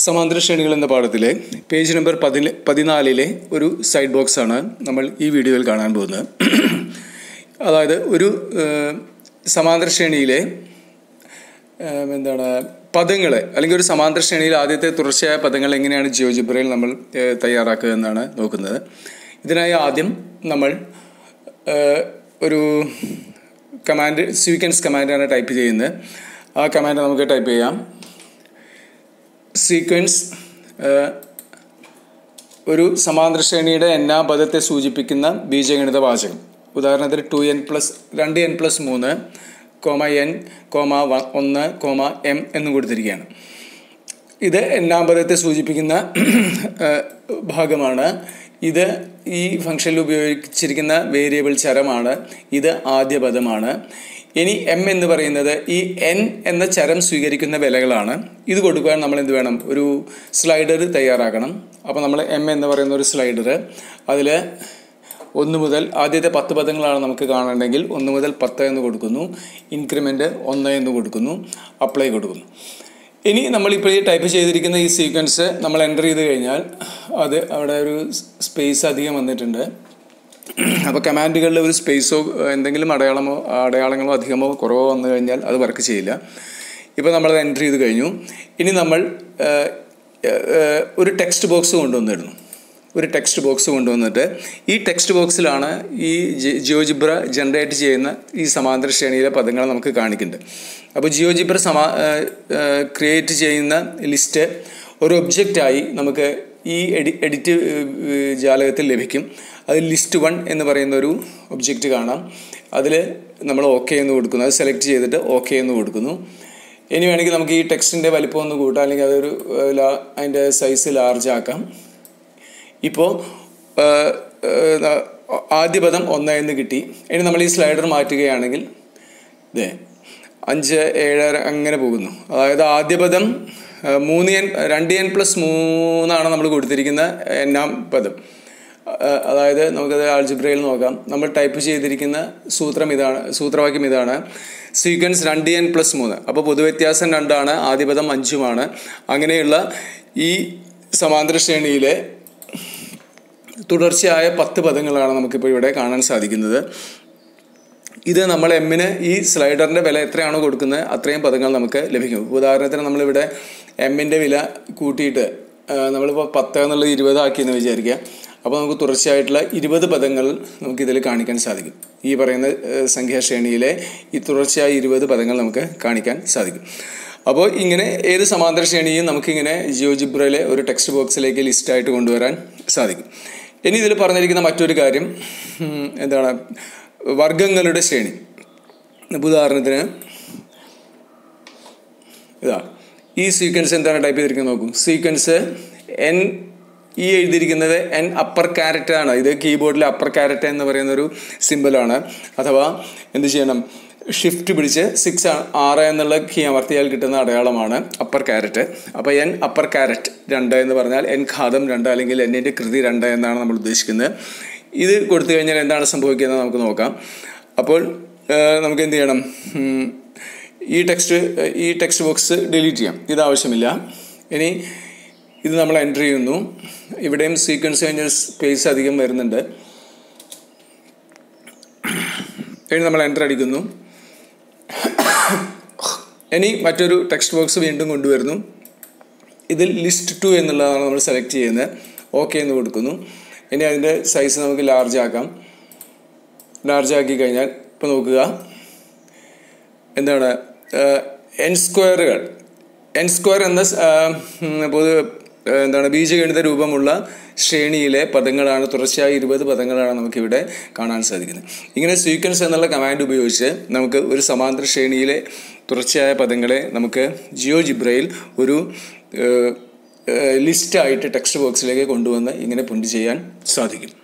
സമാന്തര ശ്രേണികൾ എന്ന പാഠത്തിലെ page number പതിന പതിനാലിലെ ഒരു സൈഡ് ബോക്സ് ആണ് നമ്മൾ ഈ വീഡിയോയിൽ കാണാൻ പോകുന്നത്. അതായത് ഒരു സമാന്തര ശ്രേണിയിലെ എന്താണ് പദങ്ങളെ അല്ലെങ്കിൽ ഒരു സമാന്തര ശ്രേണിയിൽ ആദ്യത്തെ തുടർച്ചയായ പദങ്ങൾ എങ്ങനെയാണ് ജിയോജിബ്രയിൽ നമ്മൾ തയ്യാറാക്കുക എന്നാണ് നോക്കുന്നത്. ഇതിനായി ആദ്യം നമ്മൾ ഒരു കമാൻഡ് സ്വീക്കൻസ് കമാൻഡാണ് ടൈപ്പ് ചെയ്യുന്നത്. ആ കമാൻഡ് നമുക്ക് ടൈപ്പ് ചെയ്യാം. സീക്വൻസ് ഒരു സമാന്തര ശ്രേണിയുടെ എന്നാ പദത്തെ സൂചിപ്പിക്കുന്ന ബീജഗണിത വാചകം. ഉദാഹരണത്തിന് ടു എൻ പ്ലസ് രണ്ട് എൻ പ്ലസ് മൂന്ന് കോമ എൻ കോമ ഒന്ന് കോമ എം എന്ന് കൊടുത്തിരിക്കുകയാണ്. ഇത് എന്നാം പദത്തെ സൂചിപ്പിക്കുന്ന ഭാഗമാണ്. ഇത് ഈ ഫംഗ്ഷനിൽ ഉപയോഗിച്ചിരിക്കുന്ന വേരിയബിൾ ചരമാണ്. ഇത് ആദ്യ പദമാണ് ഇനി എം എന്ന് പറയുന്നത് ഈ എൻ എന്ന ചരം സ്വീകരിക്കുന്ന വിലകളാണ്. ഇത് കൊടുക്കാൻ നമ്മൾ എന്ത് വേണം? ഒരു സ്ലൈഡർ തയ്യാറാക്കണം. അപ്പോൾ നമ്മൾ എം എന്ന് പറയുന്ന ഒരു സ്ലൈഡർ അതിൽ ഒന്ന് മുതൽ ആദ്യത്തെ പത്ത് പദങ്ങളാണ് നമുക്ക് കാണേണ്ടെങ്കിൽ ഒന്ന് മുതൽ പത്ത് എന്ന് കൊടുക്കുന്നു. ഇൻക്രിമെന്റ് ഒന്ന് എന്ന് കൊടുക്കുന്നു. അപ്ലൈ കൊടുക്കുന്നു. ഇനി നമ്മളിപ്പോൾ ഈ ടൈപ്പ് ചെയ്തിരിക്കുന്ന ഈ സീക്വൻസ് നമ്മൾ എന്റർ ചെയ്ത് കഴിഞ്ഞാൽ അത് അവിടെ ഒരു സ്പേസ് അധികം വന്നിട്ടുണ്ട്. അപ്പോൾ കമാൻഡുകളിൽ ഒരു സ്പേസോ എന്തെങ്കിലും അടയാളമോ അടയാളങ്ങളോ അധികമോ കുറവോ വന്നു കഴിഞ്ഞാൽ അത് വർക്ക് ചെയ്യില്ല. ഇപ്പോൾ നമ്മളത് എന്റർ ചെയ്ത് കഴിഞ്ഞു. ഇനി നമ്മൾ ഒരു ടെക്സ്റ്റ് ബോക്സ് കൊണ്ടുവന്നിരുന്നു. ഒരു ടെക്സ്റ്റ് ബോക്സ് കൊണ്ടുവന്നിട്ട് ഈ ടെക്സ്റ്റ് ബോക്സിലാണ് ഈ ജിയോജിബ്ര ജനറേറ്റ് ചെയ്യുന്ന ഈ സമാന്തര ശ്രേണിയിലെ പദങ്ങൾ നമുക്ക് കാണിക്കുന്നുണ്ട് അപ്പോൾ ജിയോജിബ്ര സമാ ക്രിയേറ്റ് ചെയ്യുന്ന ലിസ്റ്റ് ഒരു ഒബ്ജക്റ്റായി നമുക്ക് ഈ എഡി എഡിറ്റ് ജാലകത്തിൽ ലഭിക്കും. അത് ലിസ്റ്റ് വൺ എന്ന് പറയുന്ന ഒരു ഒബ്ജക്റ്റ് കാണാം. അതിൽ നമ്മൾ ഓക്കെ എന്ന് കൊടുക്കുന്നു. അത് സെലക്ട് ചെയ്തിട്ട് ഓക്കെ എന്ന് കൊടുക്കുന്നു. ഇനി വേണമെങ്കിൽ നമുക്ക് ഈ ടെക്സ്റ്റിന്റെ വലിപ്പം ഒന്ന് കൂട്ടാം. അല്ലെങ്കിൽ അതൊരു അതിന്റെ സൈസ് ലാർജ് ആക്കാം. ഇപ്പോൾ ആദ്യ പദം ഒന്ന് എന്ന് കിട്ടി. ഇനി നമ്മൾ ഈ സ്ലൈഡർ മാറ്റുകയാണെങ്കിൽ ഇതേ അഞ്ച് ഏഴ് അങ്ങനെ പോകുന്നു. അതായത് ആദ്യ പദം മൂന്ന് എൻ രണ്ട് എൻ പ്ലസ് മൂന്നാണ് നമ്മൾ കൊടുത്തിരിക്കുന്ന എണ്ണാം പദം. അതായത് നമുക്കത് ആൾജിബ്രയിൽ നോക്കാം. നമ്മൾ ടൈപ്പ് ചെയ്തിരിക്കുന്ന സൂത്രം ഇതാണ് സൂത്രവാക്യം ഇതാണ്. സീക്വൻസ് രണ്ട് എൻ പ്ലസ് മൂന്ന്. അപ്പോൾ പൊതുവ്യത്യാസം രണ്ടാണ് ആദ്യ പദം അഞ്ചുമാണ്. അങ്ങനെയുള്ള ഈ സമാന്തര ശ്രേണിയിലെ തുടർച്ചയായ പത്ത് പദങ്ങളാണ് നമുക്കിപ്പോൾ ഇവിടെ കാണാൻ സാധിക്കുന്നത്. ഇത് നമ്മൾ എമ്മിന് ഈ സ്ലൈഡറിന്റെ വില എത്രയാണോ കൊടുക്കുന്നത് അത്രയും പദങ്ങൾ നമുക്ക് ലഭിക്കും. ഉദാഹരണത്തിന് നമ്മളിവിടെ എമ്മിന്റെ വില കൂട്ടിയിട്ട് നമ്മളിപ്പോൾ പത്ത് എന്നുള്ളത് ഇരുപതാക്കിയെന്ന് വിചാരിക്കുക. അപ്പോൾ നമുക്ക് തുടർച്ചയായിട്ടുള്ള ഇരുപത് പദങ്ങൾ നമുക്കിതിൽ കാണിക്കാൻ സാധിക്കും. ഈ പറയുന്ന സംഖ്യാശ്രേണിയിലെ ഈ തുടർച്ചയായ ഇരുപത് പദങ്ങൾ നമുക്ക് കാണിക്കാൻ സാധിക്കും. അപ്പോൾ ഇങ്ങനെ ഏത് സമാന്തര ശ്രേണിയും നമുക്കിങ്ങനെ ജിയോജിബ്രയിലെ ഒരു ടെക്സ്റ്റ് ബോക്സിലേക്ക് ലിസ്റ്റായിട്ട് കൊണ്ടുവരാൻ സാധിക്കും. ഇനി ഇതിൽ പറഞ്ഞിരിക്കുന്ന മറ്റൊരു കാര്യം എന്താണ്? വർഗങ്ങളുടെ ശ്രേണി. ഉദാഹരണത്തിന് ഇതാ ഈ സീക്വൻസ് എന്താണ് ടൈപ്പ് ചെയ്തിരിക്കുന്നത് നോക്കും. സീക്വൻസ് എൻ ഈ എഴുതിയിരിക്കുന്നത് എൻ അപ്പർ ക്യാരറ്റ് ആണ്. ഇത് കീബോർഡിലെ അപ്പർ ക്യാരറ്റ് എന്ന് പറയുന്ന ഒരു സിമ്പിളാണ് അഥവാ എന്ത് ചെയ്യണം? ഷിഫ്റ്റ് പിടിച്ച് സിക്സ് ആറ് എന്നുള്ള കീ അമർത്തിയാൽ കിട്ടുന്ന അടയാളമാണ് അപ്പർ ക്യാരറ്റ് അപ്പോൾ എൻ അപ്പർ ക്യാരറ്റ് രണ്ട് എന്ന് പറഞ്ഞാൽ എൻ ഖാദം രണ്ട് അല്ലെങ്കിൽ എന്നിന്റെ കൃതി രണ്ട് എന്നാണ് നമ്മൾ ഉദ്ദേശിക്കുന്നത്. ഇത് കൊടുത്തു കഴിഞ്ഞാൽ എന്താണ് സംഭവിക്കുന്നത് നമുക്ക് നോക്കാം. അപ്പോൾ നമുക്ക് എന്ത് ചെയ്യണം? ഈ ടെക്സ്റ്റ് ഈ ടെക്സ്റ്റ് ബോക്സ് ഡിലീറ്റ് ചെയ്യാം. ഇത് ആവശ്യമില്ല. ഇനി ഇത് നമ്മൾ എന്റർ ചെയ്യുന്നു. ഇവിടെയും സീക്വൻസ് കഴിഞ്ഞ സ്പേസ് അധികം വരുന്നുണ്ട്. ഇനി നമ്മൾ എന്റർ അടിക്കുന്നു. ഇനി മറ്റൊരു ടെക്സ്റ്റ് ബോക്സ് വീണ്ടും കൊണ്ടുവരുന്നു. ഇതിൽ ലിസ്റ്റ് ടു എന്നുള്ളതാണ് നമ്മൾ സെലക്ട് ചെയ്യുന്നത്. ഓക്കെ എന്ന് കൊടുക്കുന്നു. ഇനി അതിന്റെ സൈസ് നമുക്ക് ലാർജ് ആക്കാം. ലാർജ് ആക്കി കഴിഞ്ഞാൽ ഇപ്പോൾ നോക്കുക. എന്താണ്? എൻ സ്ക്വയറുകൾ എൻ സ്ക്വയർ എന്ന പൊതു എന്താണ് ബീജഗണിത രൂപമുള്ള ശ്രേണിയിലെ പദങ്ങളാണ് തുടർച്ചയായി ഇരുപത് പദങ്ങളാണ് നമുക്കിവിടെ കാണാൻ സാധിക്കുന്നത്. ഇങ്ങനെ സീക്വൻസ് എന്നുള്ള കമാൻഡ് ഉപയോഗിച്ച് നമുക്ക് ഒരു സമാന്തര ശ്രേണിയിലെ തുടർച്ചയായ പദങ്ങളെ നമുക്ക് ജിയോ ജിബ്രയിൽ ഒരു ലിസ്റ്റായിട്ട് ടെക്സ്റ്റ് ബോക്സിലേക്ക് കൊണ്ടുവന്ന് ഇങ്ങനെ പ്രിന്റ് ചെയ്യാൻ സാധിക്കും.